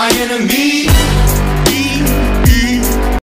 my enemy.